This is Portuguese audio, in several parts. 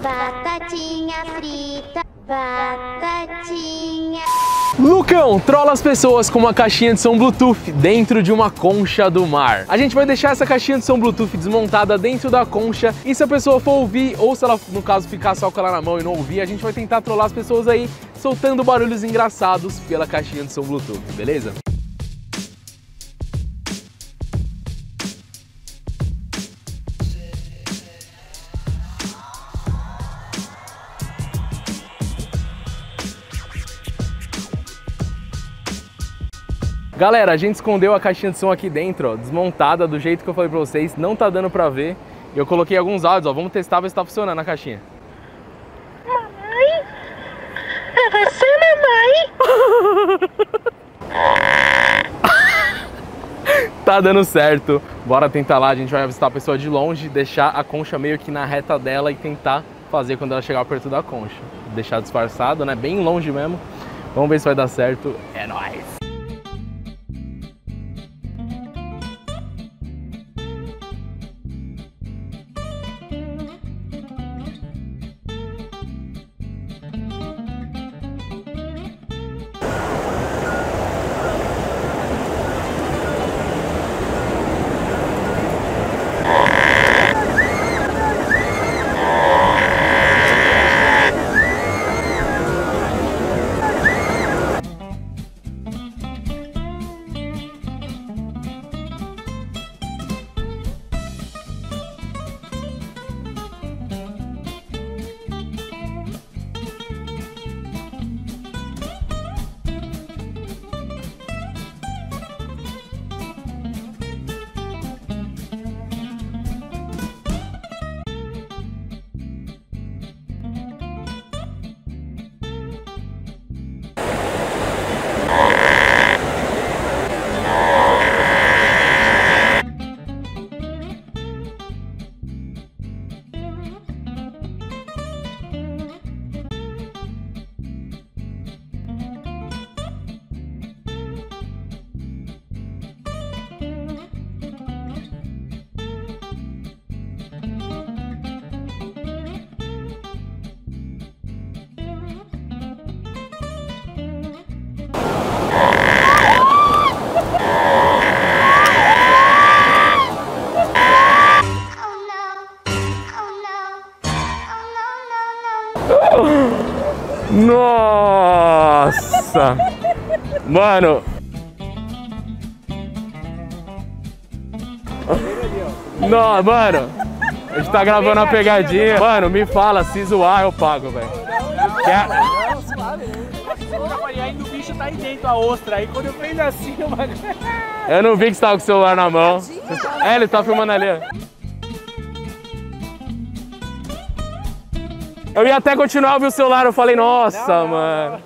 Batatinha frita, batatinha. Lucão trola as pessoas com uma caixinha de som Bluetooth dentro de uma concha do mar. A gente vai deixar essa caixinha de som Bluetooth desmontada dentro da concha e se a pessoa for ouvir, ou se ela, no caso, ficar só com ela na mão e não ouvir, a gente vai tentar trollar as pessoas aí soltando barulhos engraçados pela caixinha de som Bluetooth, beleza? Galera, a gente escondeu a caixinha de som aqui dentro, ó, desmontada do jeito que eu falei pra vocês, não tá dando pra ver. Eu coloquei alguns áudios, ó, vamos testar ver se tá funcionando a caixinha. Mamãe? É você, mamãe? Tá dando certo, bora tentar lá, a gente vai avistar a pessoa de longe, deixar a concha meio que na reta dela e tentar fazer quando ela chegar perto da concha. Deixar disfarçado, né, bem longe mesmo. Vamos ver se vai dar certo, é nóis! Nossa! Mano! Não, mano! A gente tá gravando a pegadinha. Mano, me fala, se zoar eu pago, velho. Quer- E ainda o bicho tá aí dentro, a ostra. Aí quando eu prendo assim, eu... Eu não vi que você tava com o celular na mão. É, ele tá filmando ali. ó. Eu ia até continuar a ouvir o celular, eu falei, nossa, mano.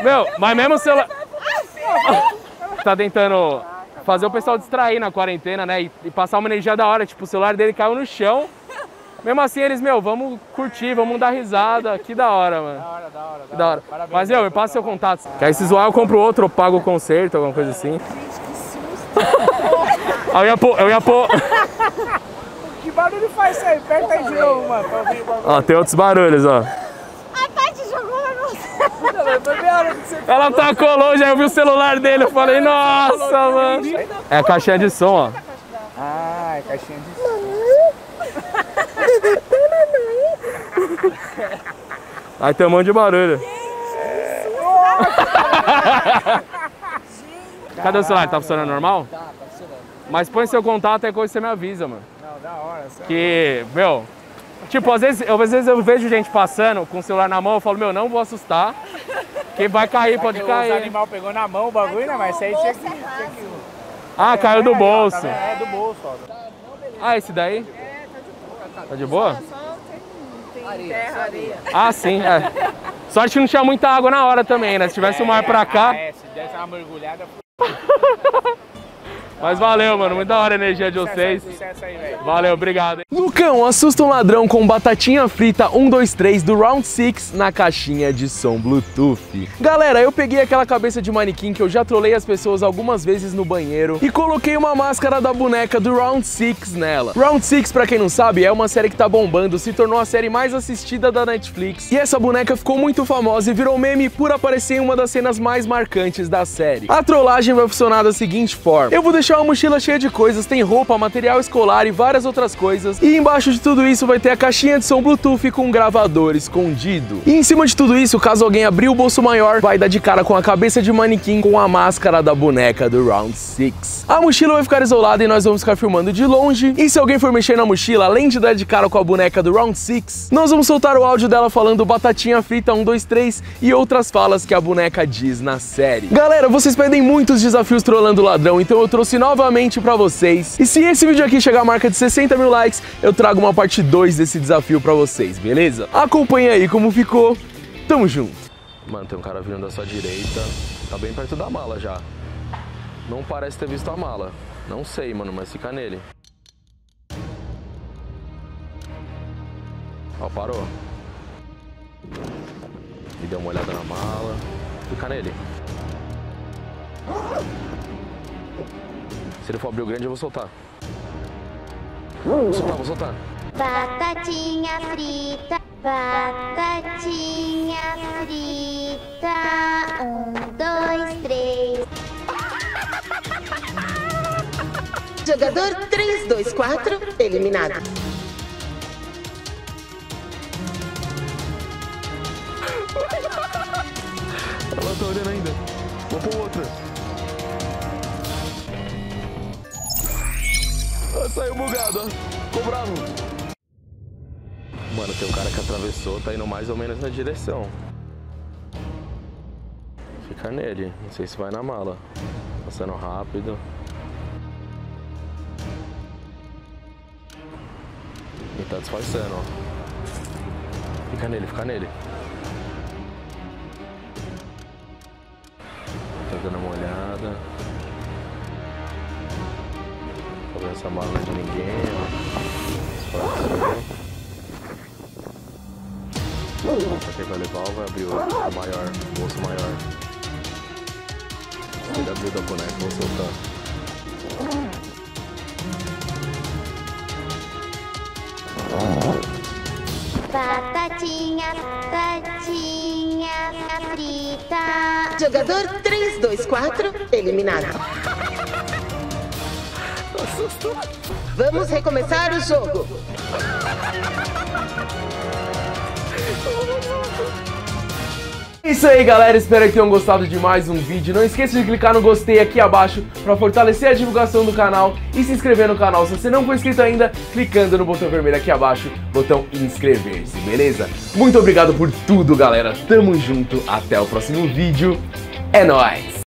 Meu, mas mesmo o celular. tá tentando fazer o pessoal distrair na quarentena, né? E, e passar uma energia da hora. Tipo, o celular dele caiu no chão. Mesmo assim, eles, meu, vamos curtir, vamos dar risada. Que da hora, mano. Da hora, da hora, Que da hora. Mas, meu, me passa seu contato. Que aí se zoar, eu compro outro, eu pago o conserto, alguma coisa assim. Aí eu ia pôr, eu ia pôr. Barulho faz isso aí? Aperta aí de novo, mano, pra ouvir o bagulho. Ó, tem outros barulhos, ó. A Tati jogou na nossa. Ela tacou longe, aí eu vi o celular dele, eu falei, nossa, mano. É a caixinha de som, ó. Ah, é caixinha de... Aí tem um monte de barulho. Cadê o celular? Tá funcionando normal? Tá, tá funcionando. Mas põe seu contato aí coisa você me avisa, mano. Da hora. Você... Que, meu, tipo, às vezes, eu, às vezes eu vejo gente passando com o celular na mão, eu falo, meu, não vou assustar. Que vai cair, pode Porque Os cair. animal pegou na mão o bagulho, né? Mas isso aí tinha que... Ah, caiu do tá bolso. É, do bolso, ó. Ah, esse daí? Tá de boa? Tem terra, areia. Ah, sim, é. Sorte que não tinha muita água na hora também, né? Se tivesse o mar pra cá. Ah, é, se desse uma mergulhada... Mas valeu, mano. Muito da hora a energia de vocês. Sucesso aí, velho. Valeu, obrigado. Lucão, assusta um ladrão com batatinha frita 123 do Round 6 na caixinha de som Bluetooth. Galera, eu peguei aquela cabeça de manequim que eu já trolei as pessoas algumas vezes no banheiro e coloquei uma máscara da boneca do Round 6 nela. Round 6, pra quem não sabe, é uma série que tá bombando, se tornou a série mais assistida da Netflix. E essa boneca ficou muito famosa e virou meme por aparecer em uma das cenas mais marcantes da série. A trollagem vai funcionar da seguinte forma: eu vou deixar uma mochila cheia de coisas, tem roupa, material escolar e várias outras coisas. E embaixo de tudo isso vai ter a caixinha de som Bluetooth com um gravador escondido. E em cima de tudo isso, caso alguém abrir o bolso maior, vai dar de cara com a cabeça de manequim com a máscara da boneca do Round 6. A mochila vai ficar isolada e nós vamos ficar filmando de longe. E se alguém for mexer na mochila, além de dar de cara com a boneca do Round 6, nós vamos soltar o áudio dela falando batatinha frita 1, 2, 3 e outras falas que a boneca diz na série. Galera, vocês pedem muitos desafios trollando o ladrão, então eu trouxe novamente pra vocês. E se esse vídeo aqui chegar a marca de 60 mil likes, eu trago uma parte 2 desse desafio pra vocês, beleza? Acompanha aí como ficou. Tamo junto. Mano, tem um cara vindo da sua direita. Tá bem perto da mala já. Não parece ter visto a mala. Não sei, mano, mas fica nele. Ó, parou. E deu uma olhada na mala. Fica nele. Se ele for abrir o grande, eu vou soltar. Vou soltar. Batatinha frita, batatinha frita. Um, dois, três. Jogador 324 eliminado. Ela tá olhando ainda. Vou pôr outra. Saiu bugado, ó. Ficou bravo. Mano, tem um cara que atravessou, tá indo mais ou menos na direção. Fica nele. Não sei se vai na mala. Passando rápido. E tá disfarçando, ó. Fica nele, fica nele. Tá dando uma olhada. Essa mala de ninguém, ó. Disfarçou. Pra quem vai levar vai abrir o maior, o bolso maior? Ele abriu da boneca, vou soltar. Batatinha, batatinha frita. Jogador 324 eliminado. Vamos recomeçar o jogo. É isso aí, galera. Espero que tenham gostado de mais um vídeo. Não esqueça de clicar no gostei aqui abaixo para fortalecer a divulgação do canal e se inscrever no canal se você não for inscrito ainda, clicando no botão vermelho aqui abaixo, botão inscrever-se, beleza? Muito obrigado por tudo, galera. Tamo junto. Até o próximo vídeo. É nóis!